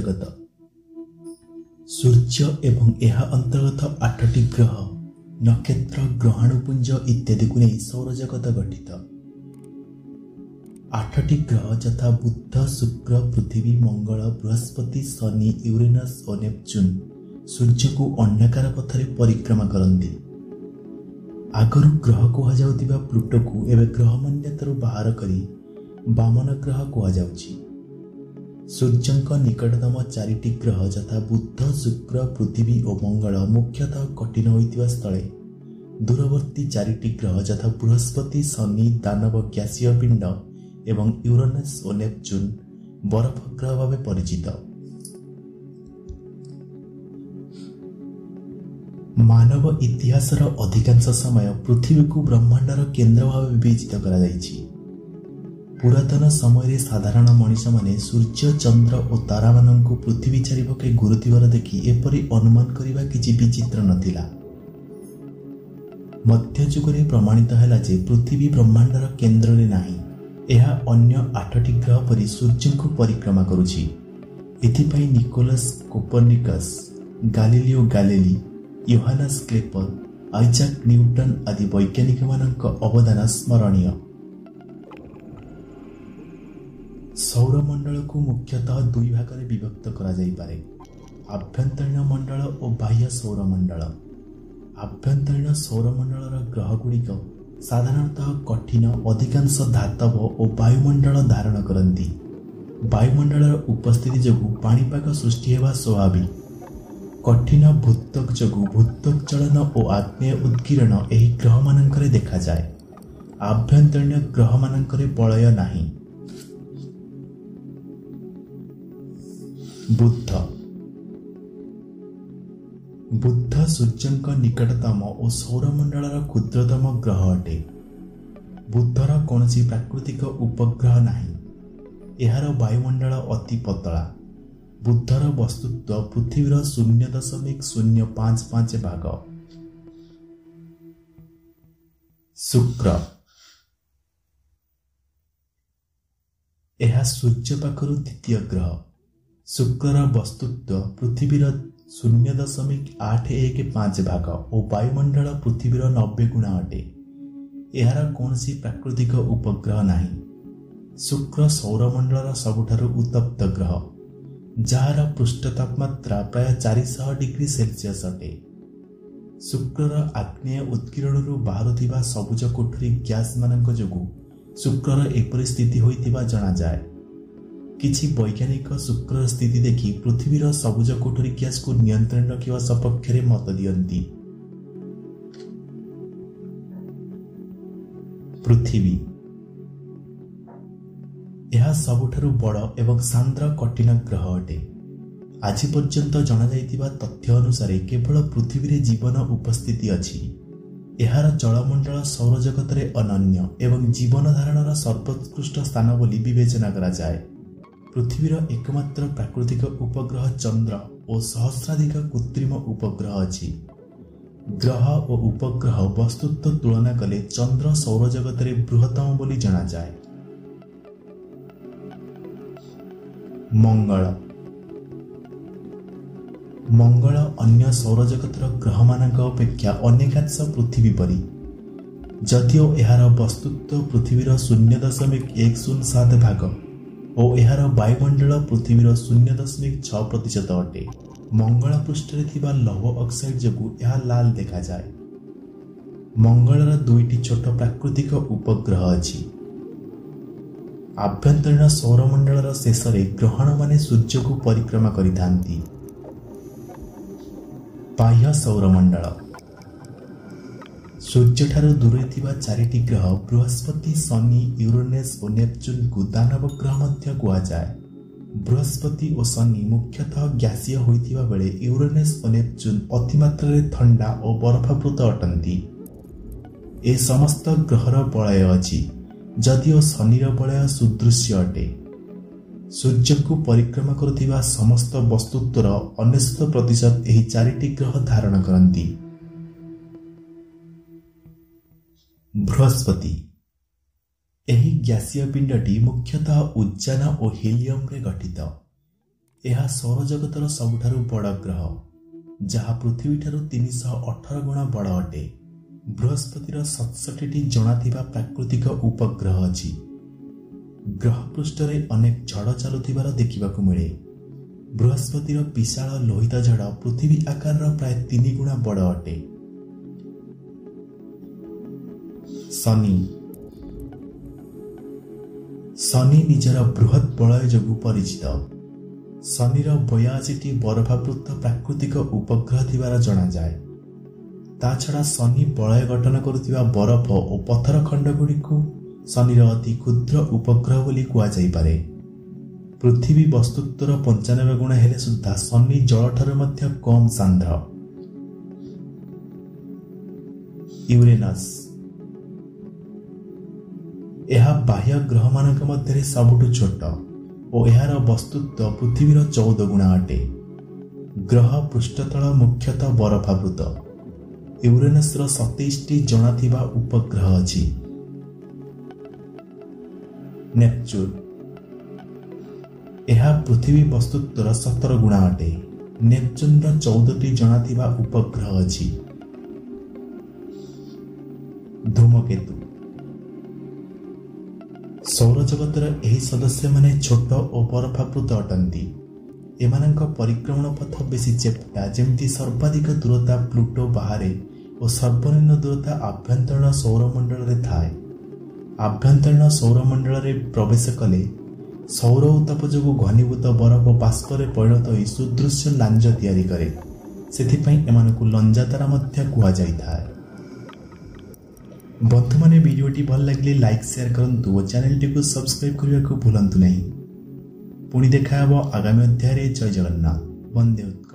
ସୌରଜଗତ ସୂର୍ଯ୍ୟ ଏବଂ ଏହା ଅନ୍ତର୍ଗତ ଆଠଟି ଗ୍ରହ ନକ୍ଷତ୍ର ଗ୍ରହାଣୁପୁଞ୍ଜ ଇତ୍ୟାଦିକୁ ନେଇ ସୌରଜଗତ ଗଠିତ। ଆଠଟି ଗ୍ରହ ଯଥା ବୁଦ୍ଧ ଶୁକ୍ର ପୃଥିବୀ ମଙ୍ଗଳ ବୃହସ୍ପତି ଶନି ୟୁରେନସ୍ ଓ ନେପଚୁନ୍ ସୂର୍ଯ୍ୟକୁ ଅନ୍ୟକାର ପଥରେ ପରିକ୍ରମା କରନ୍ତି। ଆଗରୁ ଗ୍ରହ କୁହାଯାଉଥିବା ପ୍ଲୁଟୋକୁ ଏବେ ଗ୍ରହ ମାନ୍ୟତାରୁ ବାହାର କରି ବାମନ ଗ୍ରହ କୁହାଯାଉଛି। ସୂର୍ଯ୍ୟଙ୍କ ନିକଟତମ ଚାରିଟି ଗ୍ରହ ଯଥା ବୁଦ୍ଧ ଶୁକ୍ର ପୃଥିବୀ ଓ ମଙ୍ଗଳ ମୁଖ୍ୟତଃ କଠିନ ହୋଇଥିବା ସ୍ଥଳେ। ଦୂରବର୍ତ୍ତୀ ଚାରିଟି ଗ୍ରହ ଯଥା ବୃହସ୍ପତି ଶନି ଦାନବ ଗ୍ୟାସୀୟ ପିଣ୍ଡ ଏବଂ ୟୁରୋନସ୍ ଓ ନେପଚୁନ୍ ବରଫ ଗ୍ରହ ଭାବେ ପରିଚିତ। ମାନବ ଇତିହାସର ଅଧିକାଂଶ ସମୟ ପୃଥିବୀକୁ ବ୍ରହ୍ମାଣ୍ଡର କେନ୍ଦ୍ର ଭାବେ ବିବେଚିତ କରାଯାଇଛି। ପୁରାତନ ସମୟରେ ସାଧାରଣ ମଣିଷମାନେ ସୂର୍ଯ୍ୟ ଚନ୍ଦ୍ର ଓ ତାରାମାନଙ୍କୁ ପୃଥିବୀ ଚାରିପଟେ ଘୁରୁଥିବାର ଦେଖି ଏପରି ଅନୁମାନ କରିବା କିଛି ବିଚିତ୍ର ନଥିଲା। ମଧ୍ୟଯୁଗରେ ପ୍ରମାଣିତ ହେଲା ଯେ ପୃଥିବୀ ବ୍ରହ୍ମାଣ୍ଡର କେନ୍ଦ୍ରରେ ନାହିଁ। ଏହା ଅନ୍ୟ ଆଠଟି ଗ୍ରହ ପରି ସୂର୍ଯ୍ୟଙ୍କୁ ପରିକ୍ରମା କରୁଛି। ଏଥିପାଇଁ Nicolaus Copernicus Galileo Galilei Johannes Kepler Isaac Newton ଆଦି ବୈଜ୍ଞାନିକମାନଙ୍କ ଅବଦାନ ସ୍ମରଣୀୟ। ସୌରମଣ୍ଡଳକୁ ମୁଖ୍ୟତଃ ଦୁଇ ଭାଗରେ ବିଭକ୍ତ କରାଯାଇପାରେ। ଆଭ୍ୟନ୍ତରୀଣ ମଣ୍ଡଳ ଓ ବାହ୍ୟ ସୌରମଣ୍ଡଳ। ଆଭ୍ୟନ୍ତରୀଣ ସୌରମଣ୍ଡଳର ଗ୍ରହଗୁଡ଼ିକ ସାଧାରଣତଃ କଠିନ ଅଧିକାଂଶ ଧାତବ ଓ ବାୟୁମଣ୍ଡଳ ଧାରଣ କରନ୍ତି। ବାୟୁମଣ୍ଡଳର ଉପସ୍ଥିତି ଯୋଗୁଁ ପାଣିପାଗ ସୃଷ୍ଟି ହେବା ସ୍ୱାଭାବିକ। କଠିନ ଭୂତକ ଯୋଗୁଁ ଭୂତକ ଚଳନ ଓ ଆଗ୍ନେୟ ଉଦ୍ଗୀରଣ ଏହି ଗ୍ରହମାନଙ୍କରେ ଦେଖାଯାଏ। ଆଭ୍ୟନ୍ତରୀଣ ଗ୍ରହମାନଙ୍କରେ ବଳୟ ନାହିଁ। ବୁଦ୍ଧ। ବୁଦ୍ଧ ସୂର୍ଯ୍ୟଙ୍କ ନିକଟତମ ଓ ସୌରମଣ୍ଡଳର କ୍ଷୁଦ୍ରତମ ଗ୍ରହ ଅଟେ। ବୁଦ୍ଧର କୌଣସି ପ୍ରାକୃତିକ ଉପଗ୍ରହ ନାହିଁ। ଏହାର ବାୟୁମଣ୍ଡଳ ଅତି ପତଳା। ବୁଦ୍ଧର ବସ୍ତୁତ୍ୱ ପୃଥିବୀର ଶୂନ୍ୟ ଦଶମିକ ଶୂନ୍ୟ ପାଞ୍ଚ ପାଞ୍ଚ ଭାଗ। ଶୁକ୍ର। ଏହା ସୂର୍ଯ୍ୟ ପାଖରୁ ଦ୍ୱିତୀୟ ଗ୍ରହ। ଶୁକ୍ରର ବସ୍ତୁତ୍ୱ ପୃଥିବୀର ଶୂନ୍ୟ ଦଶମିକ ଆଠ ଏକ ପାଞ୍ଚ ଭାଗ ଓ ବାୟୁମଣ୍ଡଳ ପୃଥିବୀର ନବେ ଗୁଣା ଅଟେ। ଏହାର କୌଣସି ପ୍ରାକୃତିକ ଉପଗ୍ରହ ନାହିଁ। ଶୁକ୍ର ସୌରମଣ୍ଡଳର ସବୁଠାରୁ ଉତ୍ତପ୍ତ ଗ୍ରହ ଯାହାର ପୃଷ୍ଠ ତାପମାତ୍ରା ପ୍ରାୟ ଚାରିଶହ ଡିଗ୍ରୀ ସେଲସିୟସ୍ ଅଟେ। ଶୁକ୍ରର ଆଗ୍ନେୟ ଉତ୍କୀର୍ଣରୁ ବାହାରୁଥିବା ସବୁଜ କୋଠରୀ ଗ୍ୟାସ୍ ମାନଙ୍କ ଯୋଗୁଁ ଶୁକ୍ରର ଏପରି ସ୍ଥିତି ହୋଇଥିବା ଜଣାଯାଏ। କିଛି ବୈଜ୍ଞାନିକ ଶୁକ୍ରର ସ୍ଥିତି ଦେଖି ପୃଥିବୀର ସବୁଜ କୋଠରୀ ଗ୍ୟାସକୁ ନିୟନ୍ତ୍ରଣ ରଖିବା ସପକ୍ଷରେ ମତ ଦିଅନ୍ତି। ପୃଥିବୀ। ଏହା ସବୁଠାରୁ ବଡ଼ ଏବଂ ସାନ୍ଦ୍ର କଠିନ ଗ୍ରହ ଅଟେ। ଆଜି ପର୍ଯ୍ୟନ୍ତ ଜଣାଯାଇଥିବା ତଥ୍ୟ ଅନୁସାରେ କେବଳ ପୃଥିବୀରେ ଜୀବନ ଉପସ୍ଥିତି ଅଛି। ଏହାର ଜଳମଣ୍ଡଳ ସୌରଜଗତରେ ଅନନ୍ୟ ଏବଂ ଜୀବନ ଧାରଣର ସର୍ବୋତ୍କୃଷ୍ଟ ସ୍ଥାନ ବୋଲି ବିବେଚନା କରାଯାଏ। ପୃଥିବୀର ଏକମାତ୍ର ପ୍ରାକୃତିକ ଉପଗ୍ରହ ଚନ୍ଦ୍ର ଓ ସହସ୍ରାଧିକ କୃତ୍ରିମ ଉପଗ୍ରହ ଅଛି। ଗ୍ରହ ଓ ଉପଗ୍ରହ ବସ୍ତୁତ୍ୱ ତୁଳନା କଲେ ଚନ୍ଦ୍ର ସୌରଜଗତରେ ବୃହତ୍ତମ ବୋଲି ଜଣାଯାଏ। ମଙ୍ଗଳ। ମଙ୍ଗଳ ଅନ୍ୟ ସୌରଜଗତର ଗ୍ରହମାନଙ୍କ ଅପେକ୍ଷା ଅନେକାଂଶ ପୃଥିବୀ ପରି। ଯଦିଓ ଏହାର ବସ୍ତୁତ୍ୱ ପୃଥିବୀର ଶୂନ୍ୟ ଦଶମିକ ଏକ ଶୂନ ସାତ ଭାଗ ଓ ଏହାର ବାୟୁମଣ୍ଡଳ ପୃଥିବୀର ଶୂନ୍ୟ ଦଶମିକ ଛଅ ପ୍ରତିଶତ ଅଟେ। ମଙ୍ଗଳ ପୃଷ୍ଠରେ ଥିବା ଲୌହ ଅକ୍ସାଇଡ୍ ଯୋଗୁଁ ଏହା ଲାଲ ଦେଖାଯାଏ। ମଙ୍ଗଳର ଦୁଇଟି ଛୋଟ ପ୍ରାକୃତିକ ଉପଗ୍ରହ ଅଛି। ଆଭ୍ୟନ୍ତରୀଣ ସୌରମଣ୍ଡଳର ଶେଷରେ ଗ୍ରହଣମାନେ ସୂର୍ଯ୍ୟକୁ ପରିକ୍ରମା କରିଥାନ୍ତି। ବାହ୍ୟ ସୌରମଣ୍ଡଳ। ସୂର୍ଯ୍ୟଠାରୁ ଦୂରରେ ଥିବା ଚାରିଟି ଗ୍ରହ ବୃହସ୍ପତି ଶନି ୟୁରୋନେସ୍ ଓ ନେପଚୁନ୍କୁ ଦାନବ ଗ୍ରହ ମଧ୍ୟ କୁହାଯାଏ। ବୃହସ୍ପତି ଓ ଶନି ମୁଖ୍ୟତଃ ଗ୍ୟାସୀୟ ହୋଇଥିବା ବେଳେ ୟୁରୋନେସ୍ ଓ ନେପଚୁନ୍ ଅତିମାତ୍ରାରେ ଥଣ୍ଡା ଓ ବରଫାବୃତ ଅଟନ୍ତି। ଏ ସମସ୍ତ ଗ୍ରହର ବଳୟ ଅଛି ଯଦିଓ ଶନିର ବଳୟ ସୁଦୃଶ୍ୟ ଅଟେ। ସୂର୍ଯ୍ୟକୁ ପରିକ୍ରମା କରୁଥିବା ସମସ୍ତ ବସ୍ତୁତ୍ୱର ଅନେଶତ ପ୍ରତିଶତ ଏହି ଚାରିଟି ଗ୍ରହ ଧାରଣ କରନ୍ତି। ବୃହସ୍ପତି ଏହି ଗ୍ୟାସୀୟ ପିଣ୍ଡଟି ମୁଖ୍ୟତଃ ଉଜ୍ଜାନ ଓ ହିଲିୟମରେ ଗଠିତ। ଏହା ସୌରଜଗତର ସବୁଠାରୁ ବଡ଼ ଗ୍ରହ ଯାହା ପୃଥିବୀଠାରୁ ତିନିଶହ ଅଠର ଗୁଣ ବଡ଼ ଅଟେ। ବୃହସ୍ପତିର ସତଷଠିଟି ଜଣାଥିବା ପ୍ରାକୃତିକ ଉପଗ୍ରହ ଅଛି। ଗ୍ରହ ପୃଷ୍ଠରେ ଅନେକ ଝଡ଼ ଚାଲୁଥିବାର ଦେଖିବାକୁ ମିଳେ। ବୃହସ୍ପତିର ବିଶାଳ ଲୋହିତ ଝଡ଼ ପୃଥିବୀ ଆକାରର ପ୍ରାୟ ତିନି ଗୁଣା ବଡ଼ ଅଟେ। ଶନି ଶନି ନିଜର ବୃହତ୍ ବଳୟ ଯୋଗୁଁ ପରିଚିତ। ଶନିର ବୟାଅଶୀଟି ବରଫାବୃତ ପ୍ରାକୃତିକ ଉପଗ୍ରହ ଥିବାର ଜଣାଯାଏ। ତା ଛଡ଼ା ଶନି ବଳୟ ଗଠନ କରୁଥିବା ବରଫ ଓ ପଥର ଖଣ୍ଡଗୁଡ଼ିକୁ ଶନିର ଅତି କ୍ଷୁଦ୍ର ଉପଗ୍ରହ ବୋଲି କୁହାଯାଇପାରେ। ପୃଥିବୀ ବସ୍ତୁତ୍ୱର ପଞ୍ଚାନବେ ଗୁଣ ହେଲେ ସୁଦ୍ଧା ଶନି ଜଳଠାରୁ ମଧ୍ୟ କମ୍ ସାନ୍ଦ୍ର। ୟୁରେନସ୍ ଏହା ବାହ୍ୟ ଗ୍ରହମାନଙ୍କ ମଧ୍ୟରେ ସବୁଠୁ ଛୋଟ ଓ ଏହାର ବସ୍ତୁତ୍ୱ ପୃଥିବୀର ଚଉଦ ଗୁଣା ଅଟେ। ଗ୍ରହ ପୃଷ୍ଠତଳ ମୁଖ୍ୟତଃ ବରଫାବୃତ। ୟୁରେନସ୍ର ସତେଇଶଟି ଜଣାଥିବା ଉପଗ୍ରହ ଅଛି। ନେପଚୁନ୍। ଏହା ପୃଥିବୀ ବସ୍ତୁତ୍ୱର ସତର ଗୁଣା ଅଟେ। ନେପଚୁନ୍ର ଚଉଦଟି ଜଣାଥିବା ଉପଗ୍ରହ ଅଛି। ଧୂମକେତୁ। ସୌରଜଗତର ଏହି ସଦସ୍ୟମାନେ ଛୋଟ ଓ ବରଫାବୃତ ଅଟନ୍ତି। ଏମାନଙ୍କ ପରିକ୍ରମଣ ପଥ ବେଶୀ ଚେପ୍ଟା ଯେମିତି ସର୍ବାଧିକ ଦୂରତା ପ୍ଲୁଟୋ ବାହାରେ ଓ ସର୍ବନିମ୍ନ ଦୂରତା ଆଭ୍ୟନ୍ତରୀଣ ସୌରମଣ୍ଡଳରେ ଥାଏ। ଆଭ୍ୟନ୍ତରୀଣ ସୌରମଣ୍ଡଳରେ ପ୍ରବେଶ କଲେ ସୌର ଉତ୍ତାପ ଯୋଗୁଁ ଘନୀଭୂତ ବରଫ ବାଷ୍ପରେ ପରିଣତ ହୋଇ ସୁଦୃଶ୍ୟ ଲାଞ୍ଜ ତିଆରି କରେ। ସେଥିପାଇଁ ଏମାନଙ୍କୁ ଲଞ୍ଜାତାରା ମଧ୍ୟ କୁହାଯାଇଥାଏ। ବନ୍ଧୁମାନେ ଭିଡ଼ିଓଟି ଭଲ ଲାଗିଲେ ଲାଇକ୍ ସେୟାର କରନ୍ତୁ ଓ ଚ୍ୟାନେଲଟିକୁ ସବସ୍କ୍ରାଇବ୍ କରିବାକୁ ଭୁଲନ୍ତୁ ନାହିଁ ପୁଣି ଦେଖା ହେବ ଆଗାମୀ ଅଧ୍ୟାୟରେ ଜୟ ଜଗନ୍ନାଥ ବନ୍ଦେ ଉତ୍କଳ